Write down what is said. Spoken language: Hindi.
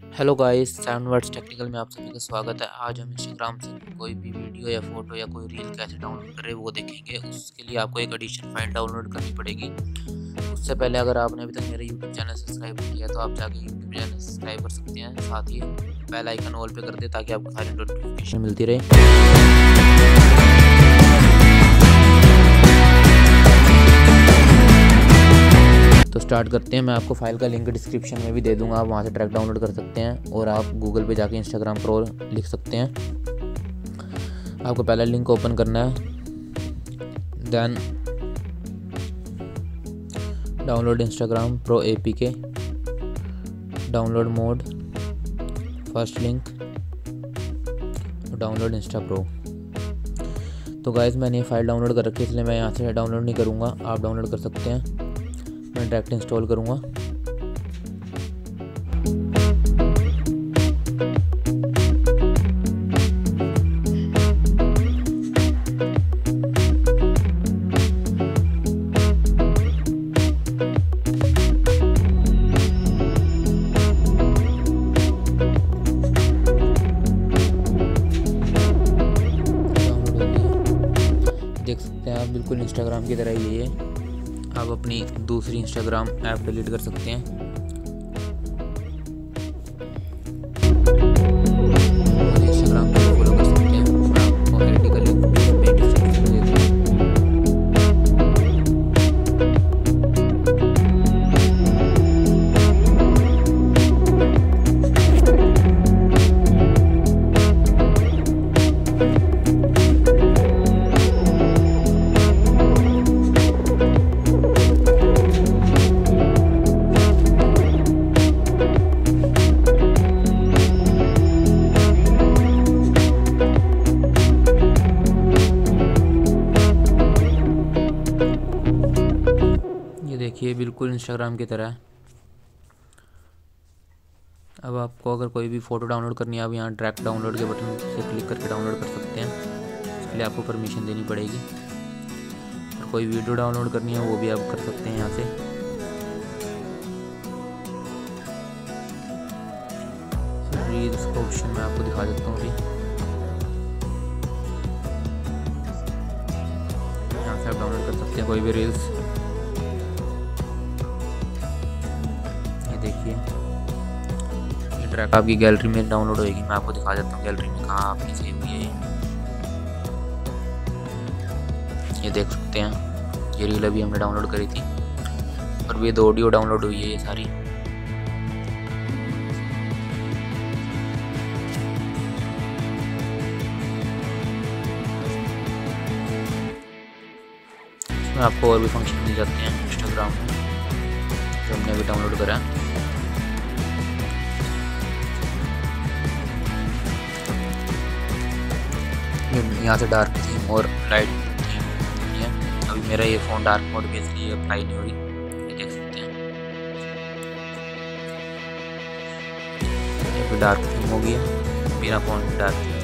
Hello guys seven words technical में आप सभी का स्वागत है। आज हम इंस्टाग्राम से कोई भी वीडियो या फ़ोटो या कोई रील कैसे डाउनलोड करें वो देखेंगे। उसके लिए आपको एक एडिशन फ़ाइल डाउनलोड करनी पड़ेगी। उससे पहले अगर आपने अभी तक मेरा यूट्यूब चैनल सब्सक्राइब नहीं किया तो आप जाके यूट्यूब चैनल सब्सक्राइब कर सकते हैं। साथ ही बेल आइकन ऑल पे कर दे, ताकि आपको सारी नोटिफिकेशन मिलती रहे। स्टार्ट करते हैं, मैं आपको फ़ाइल का लिंक डिस्क्रिप्शन में भी दे दूँगा, आप वहाँ से ट्रैक डाउनलोड कर सकते हैं और आप गूगल पे जाके इंस्टाग्राम प्रो लिख सकते हैं। आपको पहला लिंक ओपन करना है then download Instagram pro A P के download mod first link download insta pro तो गाइज़ मैंने ये फ़ाइल डाउनलोड कर रखी है, इसलिए मैं यहाँ से डाउनलोड नहीं करूँगा, आप डाउनलोड कर सकते हैं। मैं डायरेक्ट इंस्टॉल करूँगा। देख सकते हैं आप बिल्कुल इंस्टाग्राम की तरह ही है आप अपनी दूसरी इंस्टाग्राम ऐप डिलीट कर सकते हैं। देखिए, बिल्कुल इंस्टाग्राम की तरह। अब आपको अगर कोई भी फ़ोटो डाउनलोड करनी है, आप यहाँ ट्रैक डाउनलोड के बटन से क्लिक करके डाउनलोड कर सकते हैं। इसके लिए आपको परमिशन देनी पड़ेगी। और कोई वीडियो डाउनलोड करनी है, वो भी आप कर सकते हैं यहाँ से। रील्स ऑप्शन मैं आपको दिखा देता हूँ अभी। यहाँ से आप डाउनलोड कर सकते हैं कोई भी रील्स ये ट्रैक आपकी गैलरी में डाउनलोड होएगी। मैं आपको दिखा देता हूँ गैलरी में कहाँ आपकी सेव हुई है। ये देख सकते हैं। ये रील अभी हमने डाउनलोड करी थी। और ये दो ऑडियो डाउनलोड हुई है ये सारी। आपको और भी फ़ंक्शन मिल जाते हैं इंस्टाग्राम में जो हमने अभी डाउनलोड करा है। यहाँ से डार्क थीम और लाइट थीम है। अभी मेरा ये फ़ोन डार्क मोड में इसलिए अप्लाई नहीं हो रही देख सकते हैं। डार्क थीम हो गया मेरा फ़ोन डार्क थीम